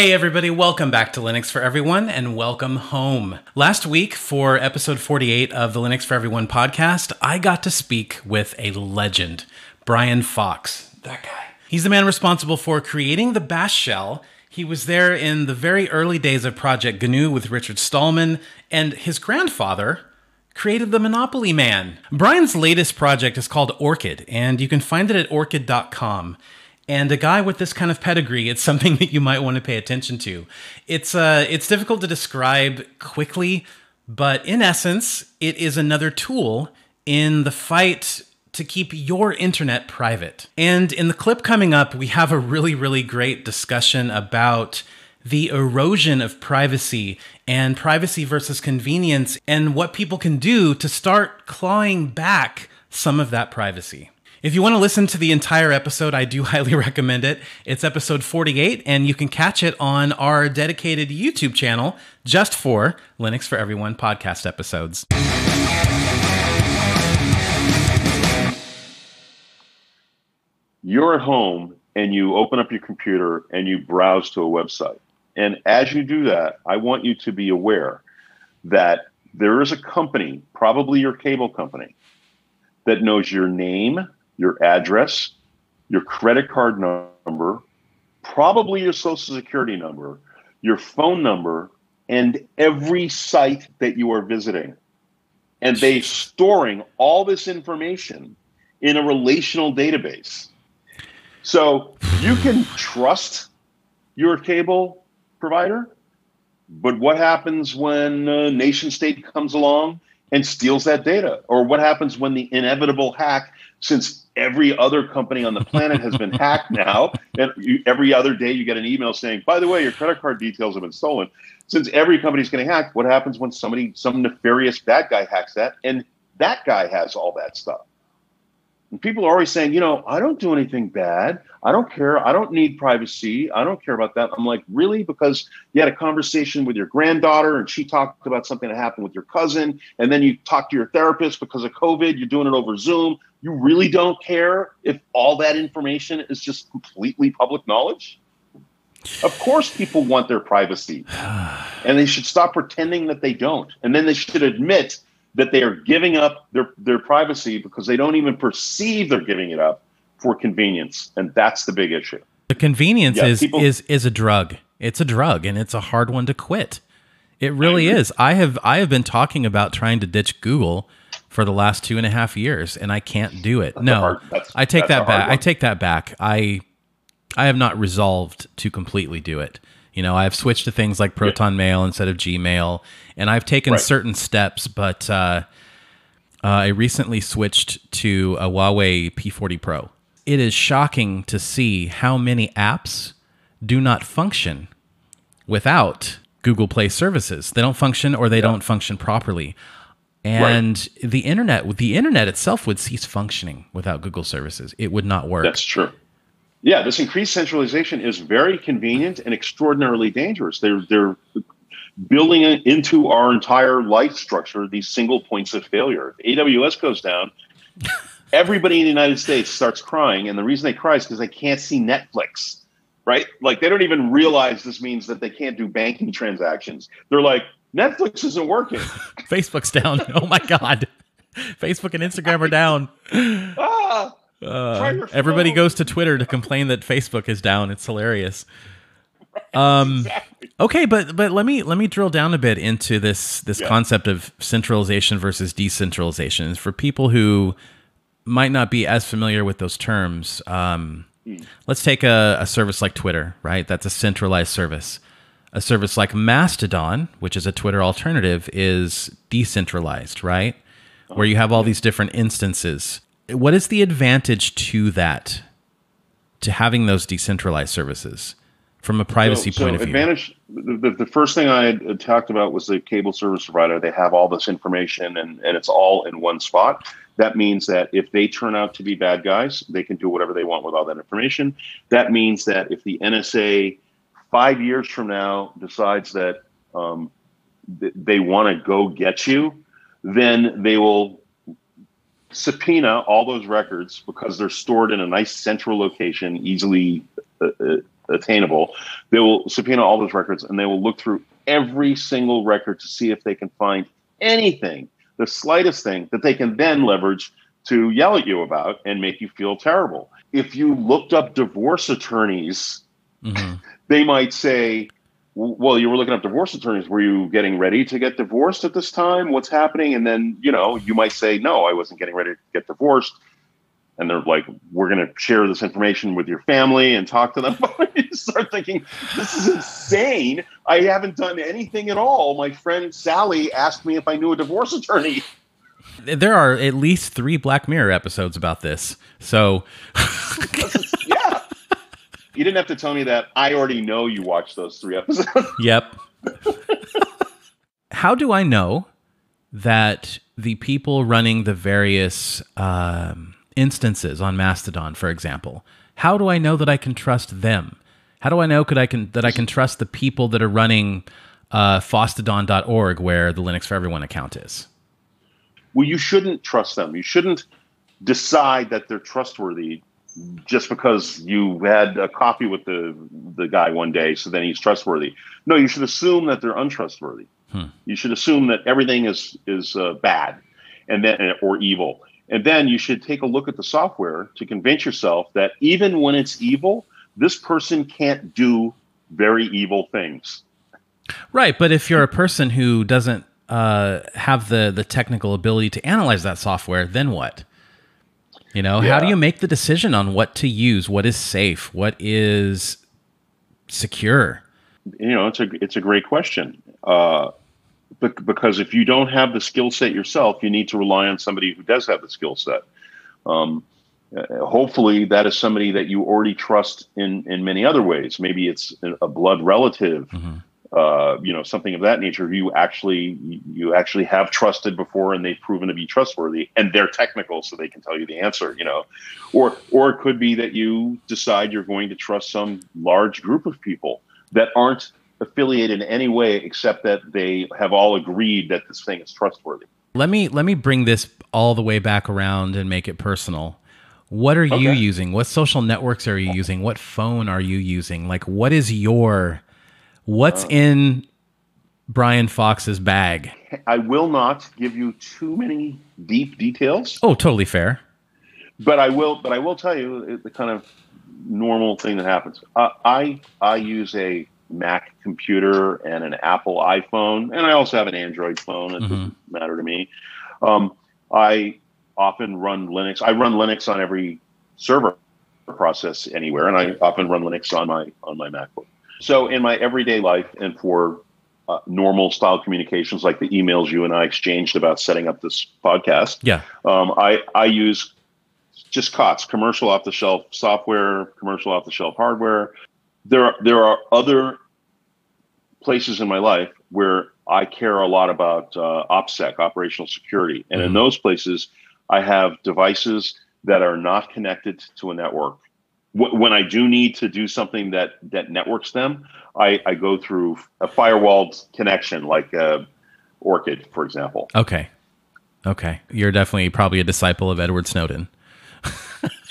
Hey, everybody, welcome back to Linux for Everyone and welcome home. Last week, for episode 48 of the Linux for Everyone podcast, I got to speak with a legend, Brian Fox. That guy. He's the man responsible for creating the Bash shell. He was there in the very early days of Project GNU with Richard Stallman, and his grandfather created the Monopoly Man. Brian's latest project is called Orchid, and you can find it at orchid.com. And a guy with this kind of pedigree, it's something that you might want to pay attention to. It's uh, it's difficult to describe quickly, but in essence, it is another tool in the fight to keep your internet private. And in the clip coming up, we have a really, really great discussion about the erosion of privacy and privacy versus convenience and what people can do to start clawing back some of that privacy. If you want to listen to the entire episode, I do highly recommend it. It's episode 48, and you can catch it on our dedicated YouTube channel just for Linux for Everyone podcast episodes. You're at home and you open up your computer and you browse to a website. And as you do that, I want you to be aware that there is a company, probably your cable company, that knows your name, your address, your credit card number, probably your social security number, your phone number, and every site that you are visiting. And they storing all this information in a relational database. So you can trust your cable provider, but what happens when a nation state comes along and steals that data? Or what happens when the inevitable hack, since every other company on the planet has been hacked now. And you, every other day you get an email saying, by the way, your credit card details have been stolen. Since every company's getting hacked, what happens when somebody, some nefarious bad guy hacks that and that guy has all that stuff? And people are always saying, you know, I don't do anything bad. I don't care. I don't need privacy. I don't care about that. I'm like, really? Because you had a conversation with your granddaughter and she talked about something that happened with your cousin. And then you talked to your therapist because of COVID. You're doing it over Zoom. You really don't care if all that information is just completely public knowledge? Of course, people want their privacy. And they should stop pretending that they don't. And then they should admit that they are giving up their, their privacy because they don't even perceive they're giving it up for convenience. And that's the big issue. The convenience yeah, is people, is is a drug. It's a drug and it's a hard one to quit. It really is. I have I have been talking about trying to ditch Google for the last two and a half years, and I can't do it. no, hard, I take that back. I take that back. I I have not resolved to completely do it. You know, I've switched to things like Proton yeah. Mail instead of Gmail, and I've taken right. certain steps, but uh, uh, I recently switched to a Huawei P40 Pro. It is shocking to see how many apps do not function without Google Play services. They don't function or they yeah. don't function properly. And right. the internet, the internet itself would cease functioning without Google services. It would not work. That's true. Yeah, this increased centralization is very convenient and extraordinarily dangerous. They're they're building into our entire life structure these single points of failure. If AWS goes down, everybody in the United States starts crying, and the reason they cry is because they can't see Netflix. Right? Like they don't even realize this means that they can't do banking transactions. They're like, Netflix isn't working. Facebook's down. Oh my god. Facebook and Instagram are down. Ah, uh, everybody goes to Twitter to complain that Facebook is down. It's hilarious. Um, exactly. okay, but but let me let me drill down a bit into this this yeah. concept of centralization versus decentralization. For people who might not be as familiar with those terms, um, mm. let's take a, a service like Twitter, right? That's a centralized service. A service like Mastodon, which is a Twitter alternative, is decentralized, right? Where you have all these different instances. What is the advantage to that to having those decentralized services from a privacy so, point so of advantage, view the, the first thing i had talked about was the cable service provider. They have all this information and, and it's all in one spot. That means that if they turn out to be bad guys they can do whatever they want with all that information. That means that if the nsa five years from now decides that um, th- they want to go get you then they will subpoena all those records because they're stored in a nice central location, easily uh, uh, attainable. They will subpoena all those records and they will look through every single record to see if they can find anything, the slightest thing that they can then leverage to yell at you about and make you feel terrible. If you looked up divorce attorneys, mm-hmm. they might say, well, you were looking up divorce attorneys. Were you getting ready to get divorced at this time? What's happening? And then, you know, you might say, no, I wasn't getting ready to get divorced. And they're like, we're going to share this information with your family and talk to them. you start thinking, this is insane. I haven't done anything at all. My friend Sally asked me if I knew a divorce attorney. There are at least three Black Mirror episodes about this. So. You didn't have to tell me that. I already know you watched those three episodes. yep. How do I know that the people running the various um, instances on Mastodon, for example, how do I know that I can trust them? How do I know could I can that I can trust the people that are running uh, fosstodon.org, where the Linux for Everyone account is? Well, you shouldn't trust them. You shouldn't decide that they're trustworthy just because you had a coffee with the the guy one day, so then he's trustworthy. No, you should assume that they're untrustworthy. Hmm. You should assume that everything is is uh, bad, and then or evil, and then you should take a look at the software to convince yourself that even when it's evil, this person can't do very evil things. Right, but if you're a person who doesn't uh, have the the technical ability to analyze that software, then what? You know, yeah. how do you make the decision on what to use? What is safe? What is secure? You know, it's a it's a great question. Uh, because if you don't have the skill set yourself, you need to rely on somebody who does have the skill set. Um, uh, hopefully, that is somebody that you already trust in in many other ways. Maybe it's a blood relative. Mm-hmm uh, you know something of that nature you actually you actually have trusted before and they've proven to be trustworthy and they're technical so they can tell you the answer you know. Or or it could be that you decide you're going to trust some large group of people that aren't affiliated in any way except that they have all agreed that this thing is trustworthy. Let me let me bring this all the way back around and make it personal. What are okay. you using? What social networks are you using? What phone are you using? Like what is your What's uh, in Brian Fox's bag? I will not give you too many deep details. Oh, totally fair. But I will. But I will tell you the kind of normal thing that happens. Uh, I I use a Mac computer and an Apple iPhone, and I also have an Android phone. It mm-hmm. doesn't matter to me. Um, I often run Linux. I run Linux on every server process anywhere, and I often run Linux on my on my MacBook. So in my everyday life and for uh, normal style communications like the emails you and I exchanged about setting up this podcast, yeah, um, I I use just COTS, commercial off the shelf software, commercial off the shelf hardware. There are there are other places in my life where I care a lot about uh, OPSEC, operational security, and mm-hmm. in those places I have devices that are not connected to a network when I do need to do something that that networks them, I, I go through a firewalled connection, like uh, Orchid, for example. Okay, okay, you're definitely probably a disciple of Edward Snowden.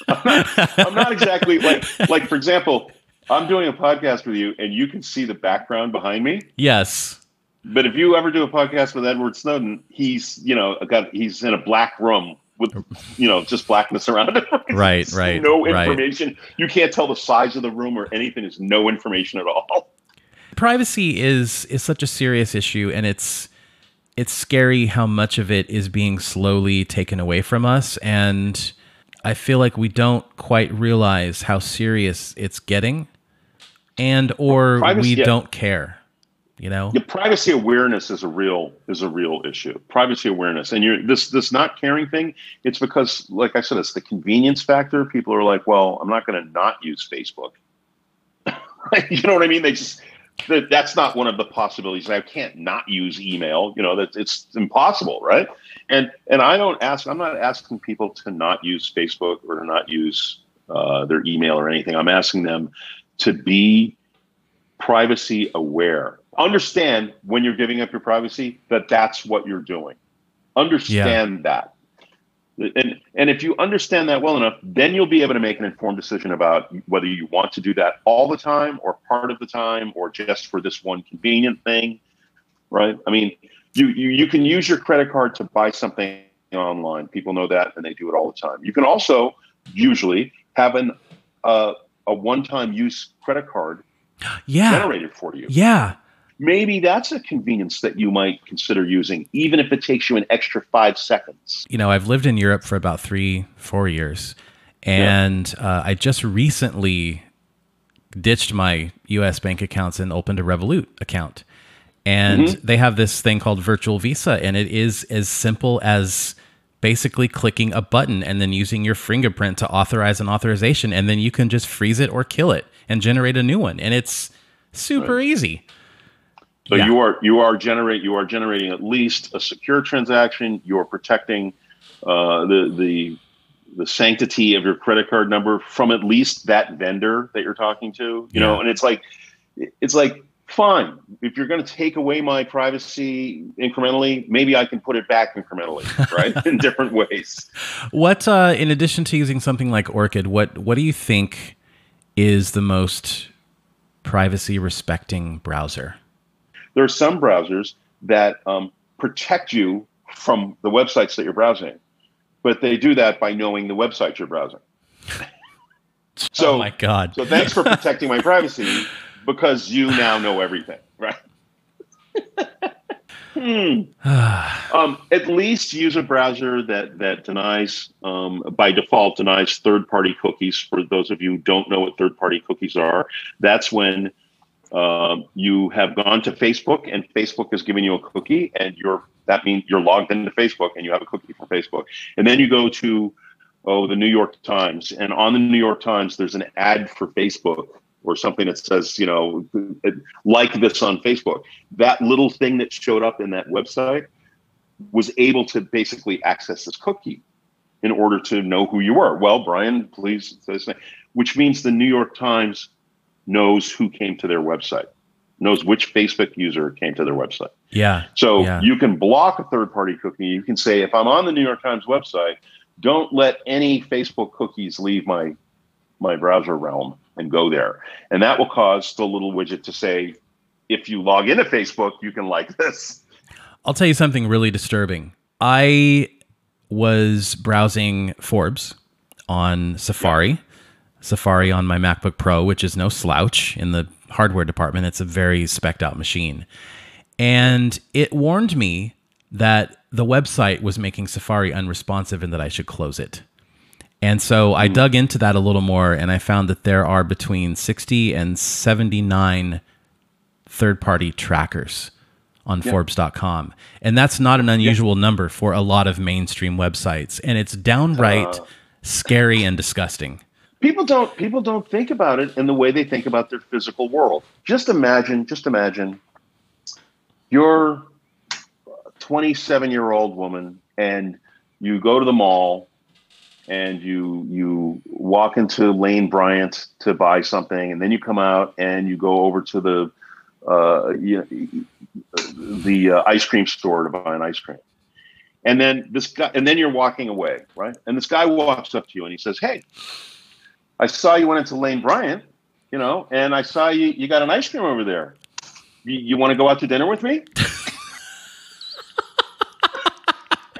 I'm, not, I'm not exactly like like for example, I'm doing a podcast with you, and you can see the background behind me. Yes. But if you ever do a podcast with Edward Snowden, he's you know got he's in a black room with you know just blackness around it. right, right. No information. Right. You can't tell the size of the room or anything. Is no information at all. Privacy is is such a serious issue, and it's it's scary how much of it is being slowly taken away from us, and I feel like we don't quite realize how serious it's getting, and or Privacy, we yeah. don't care you know? Yeah, privacy awareness is a real is a real issue. Privacy awareness. And you're this this not caring thing it's because like i said it's the convenience factor. People are like well i'm not going to not use facebook. You know what i mean? They just that, that's not one of the possibilities. I can't not use email. You know that it's impossible right? And and i don't ask i'm not asking people to not use facebook or not use uh, their email or anything. I'm asking them to be privacy aware understand when you're giving up your privacy that that's what you're doing. Understand yeah. that. And and if you understand that well enough, then you'll be able to make an informed decision about whether you want to do that all the time or part of the time or just for this one convenient thing. Right? I mean, you you, you can use your credit card to buy something online. People know that and they do it all the time. You can also usually have an uh, a one-time use credit card yeah. generated for you. Yeah. Maybe that's a convenience that you might consider using, even if it takes you an extra five seconds. You know, I've lived in Europe for about three, four years, and yeah. uh, I just recently ditched my U.S. bank accounts and opened a Revolut account. And mm-hmm. they have this thing called Virtual Visa, and it is as simple as basically clicking a button and then using your fingerprint to authorize an authorization and then you can just freeze it or kill it and generate a new one and it's super right. easy so yeah. you are you are generate you are generating at least a secure transaction you're protecting uh, the the the sanctity of your credit card number from at least that vendor that you're talking to you yeah. know and it's like it's like fine. If you're going to take away my privacy incrementally, maybe I can put it back incrementally, right? in different ways. What, uh, in addition to using something like Orchid, what what do you think is the most privacy respecting browser? There are some browsers that um, protect you from the websites that you're browsing, but they do that by knowing the websites you're browsing. so, oh my god! so thanks for protecting my privacy because you now know everything, right? hmm. um, at least use a browser that that denies, um, by default, denies third-party cookies. For those of you who don't know what third-party cookies are, that's when um, you have gone to Facebook and Facebook has given you a cookie, and you're that means you're logged into Facebook and you have a cookie from Facebook, and then you go to oh the New York Times, and on the New York Times there's an ad for Facebook or something that says, you know, like this on Facebook. That little thing that showed up in that website was able to basically access this cookie in order to know who you were. Well, Brian, please, say, which means the New York Times knows who came to their website, knows which Facebook user came to their website. Yeah. So yeah. you can block a third party cookie. You can say, if I'm on the New York Times website, don't let any Facebook cookies leave my my browser realm and go there. And that will cause the little widget to say, if you log into Facebook, you can like this. I'll tell you something really disturbing. I was browsing Forbes on Safari, yeah. Safari on my MacBook Pro, which is no slouch in the hardware department. It's a very specked out machine. And it warned me that the website was making Safari unresponsive and that I should close it. And so I hmm. dug into that a little more and I found that there are between 60 and 79 third party trackers on yeah. Forbes.com. And that's not an unusual yeah. number for a lot of mainstream websites. And it's downright uh, scary and disgusting. People don't people don't think about it in the way they think about their physical world. Just imagine, just imagine you're a 27 year old woman and you go to the mall and you you walk into Lane Bryant to buy something, and then you come out and you go over to the uh, you, the uh, ice cream store to buy an ice cream, and then this guy, and then you're walking away, right? And this guy walks up to you and he says, "Hey, I saw you went into Lane Bryant, you know, and I saw you you got an ice cream over there. You, you want to go out to dinner with me?"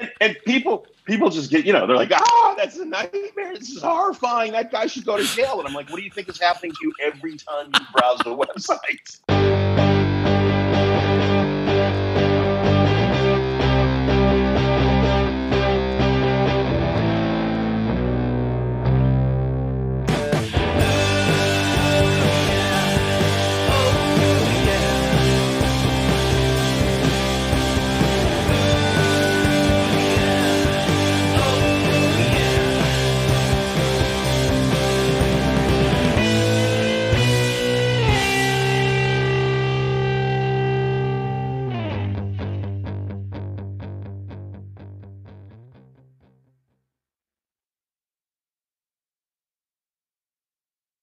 and, and people people just get, you know, they're like, oh, that's a nightmare. This is horrifying. That guy should go to jail. And I'm like, what do you think is happening to you every time you browse the website?